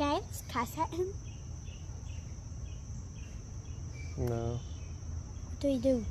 Can I just cuss at him? No. What do we do?